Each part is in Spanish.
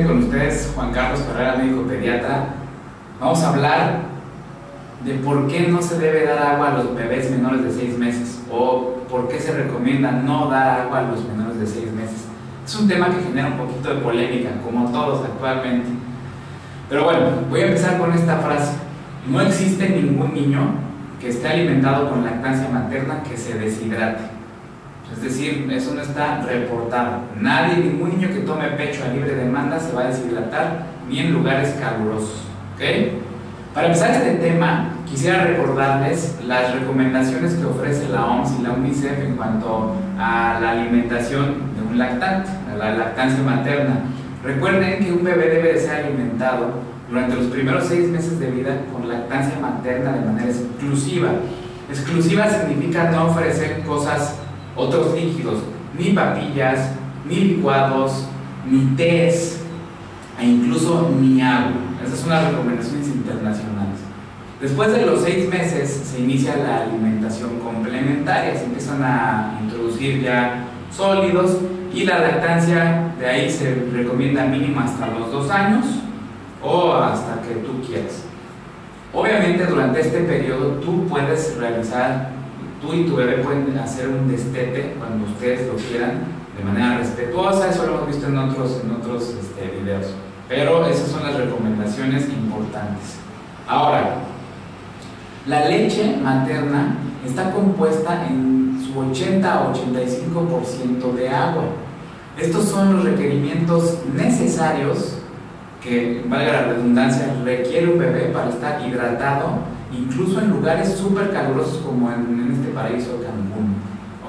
con ustedes, Juan Carlos Carrera, médico pediatra. Vamos a hablar de por qué no se debe dar agua a los bebés menores de 6 meses o por qué se recomienda no dar agua a los menores de 6 meses. Es un tema que genera un poquito de polémica, como todos actualmente. Pero bueno, voy a empezar con esta frase. No existe ningún niño que esté alimentado con lactancia materna que se deshidrate. Es decir, eso no está reportado. Nadie, ningún niño que tome pecho a libre demanda se va a deshidratar ni en lugares calurosos. ¿ok? Para empezar este tema, quisiera recordarles las recomendaciones que ofrece la OMS y la UNICEF en cuanto a la alimentación de un lactante, a la lactancia materna. Recuerden que un bebé debe de ser alimentado durante los primeros seis meses de vida con lactancia materna de manera exclusiva. Exclusiva significa no ofrecer cosas otros líquidos, ni papillas, ni licuados, ni tés, e incluso ni agua. Esas son las recomendaciones internacionales. Después de los seis meses se inicia la alimentación complementaria, se empiezan a introducir ya sólidos y la lactancia de ahí se recomienda mínima hasta los dos años o hasta que tú quieras. Obviamente durante este periodo tú puedes realizar tú y tu bebé pueden hacer un destete cuando ustedes lo quieran de manera respetuosa, eso lo hemos visto en otros, en otros este, videos. Pero esas son las recomendaciones importantes. Ahora, la leche materna está compuesta en su 80 a 85% de agua. Estos son los requerimientos necesarios que, valga la redundancia, requiere un bebé para estar hidratado incluso en lugares súper calurosos como en, este paraíso Cancún.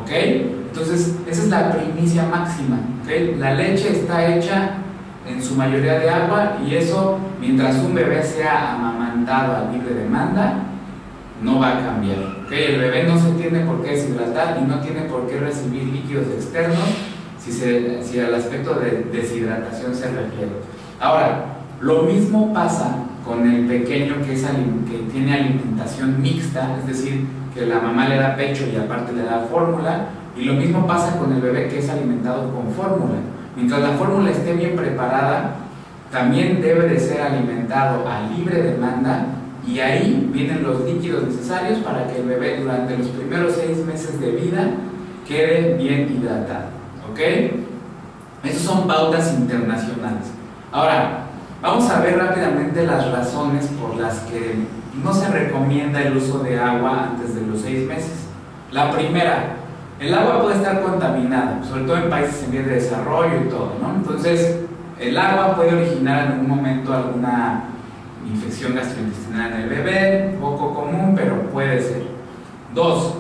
¿Ok? Entonces, esa es la primicia máxima. ¿ok? La leche está hecha en su mayoría de agua y eso, mientras un bebé sea amamantado a libre demanda, no va a cambiar. ¿ok? El bebé no se tiene por qué deshidratar y no tiene por qué recibir líquidos externos si, si al aspecto de deshidratación se refiere. Ahora, lo mismo pasa con el pequeño que, tiene alimentación mixta, es decir, que la mamá le da pecho y aparte le da fórmula, y lo mismo pasa con el bebé que es alimentado con fórmula. Mientras la fórmula esté bien preparada, también debe de ser alimentado a libre demanda y ahí vienen los líquidos necesarios para que el bebé durante los primeros seis meses de vida quede bien hidratado. ¿Ok? Esas son pautas internacionales. Ahora, Vamos a ver rápidamente las razones por las que no se recomienda el uso de agua antes de los seis meses. La primera, el agua puede estar contaminada, sobre todo en países en vías de desarrollo y todo, ¿no? Entonces, el agua puede originar en algún momento alguna infección gastrointestinal en el bebé, poco común, pero puede ser. Dos,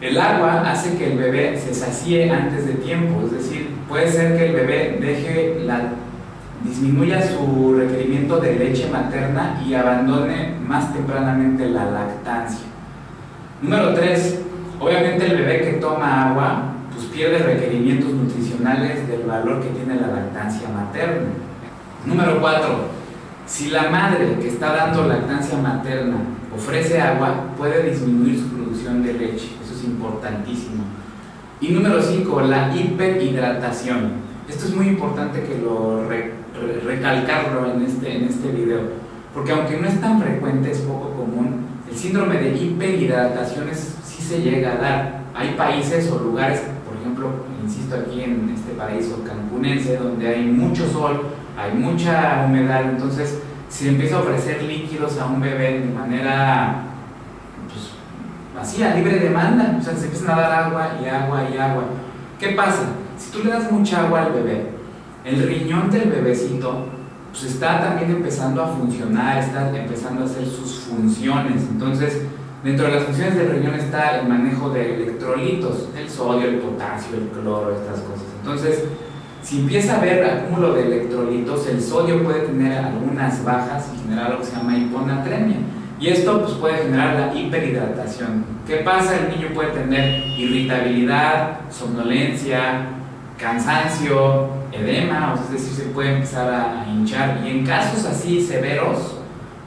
el agua hace que el bebé se sacie antes de tiempo, es decir, puede ser que el bebé deje la disminuya su requerimiento de leche materna y abandone más tempranamente la lactancia. Número 3. Obviamente el bebé que toma agua pues pierde requerimientos nutricionales del valor que tiene la lactancia materna. Número 4. Si la madre que está dando lactancia materna ofrece agua, puede disminuir su producción de leche. Eso es importantísimo. Y número 5, la hiperhidratación. Esto es muy importante que lo recalcarlo en este, en este video, porque aunque no es tan frecuente, es poco común, el síndrome de hiperhidratación sí se llega a dar. Hay países o lugares, por ejemplo, insisto aquí en este paraíso cancunense, donde hay mucho sol, hay mucha humedad, entonces si empieza a ofrecer líquidos a un bebé de manera pues, así, a libre demanda, o sea, se empiezan a dar agua y agua y agua. ¿Qué pasa? Si tú le das mucha agua al bebé, el riñón del bebecito pues está también empezando a funcionar, está empezando a hacer sus funciones. Entonces, dentro de las funciones del riñón está el manejo de electrolitos, el sodio, el potasio, el cloro, estas cosas. Entonces, si empieza a haber acúmulo de electrolitos, el sodio puede tener algunas bajas y generar lo que se llama hiponatremia. Y esto pues, puede generar la hiperhidratación. ¿Qué pasa? El niño puede tener irritabilidad, somnolencia, cansancio, edema, es decir, se puede empezar a, hinchar y en casos así severos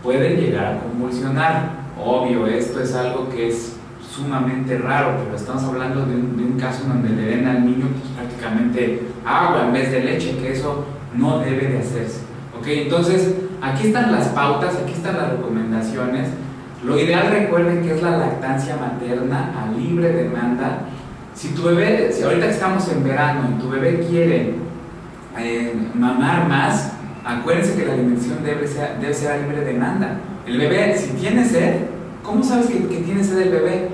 pueden llegar a convulsionar. Obvio, esto es algo que es sumamente raro, pero estamos hablando de un, caso en donde le den al niño pues, prácticamente agua en vez de leche, que eso no debe de hacerse. ¿Ok? Entonces, aquí están las pautas, aquí están las recomendaciones. Lo ideal recuerden que es la lactancia materna a libre demanda. Si tu bebé, si ahorita estamos en verano y tu bebé quiere eh, mamar más, acuérdense que la alimentación debe ser, debe ser a libre demanda. El bebé, si tiene sed, ¿cómo sabes que, que tiene sed el bebé?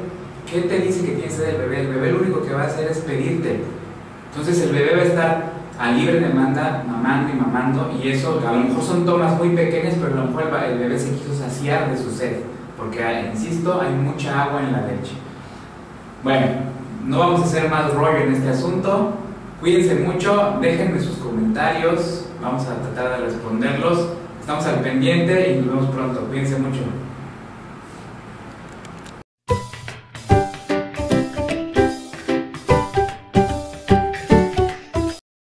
¿Qué te dice que tiene sed el bebé? El bebé lo único que va a hacer es pedirte. Entonces el bebé va a estar a libre demanda, mamando y mamando, y eso a lo mejor son tomas muy pequeñas, pero a lo mejor el bebé se quiso saciar de su sed, porque, insisto, hay mucha agua en la leche. Bueno, no vamos a hacer más rollo en este asunto. Cuídense mucho, déjenme sus comentarios, vamos a tratar de responderlos. Estamos al pendiente y nos vemos pronto. Cuídense mucho.